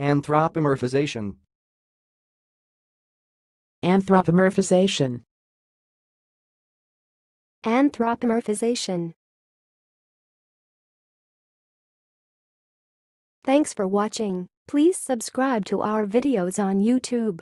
Anthropomorphization. Anthropomorphization. Anthropomorphization. Thanks for watching. Please subscribe to our videos on YouTube.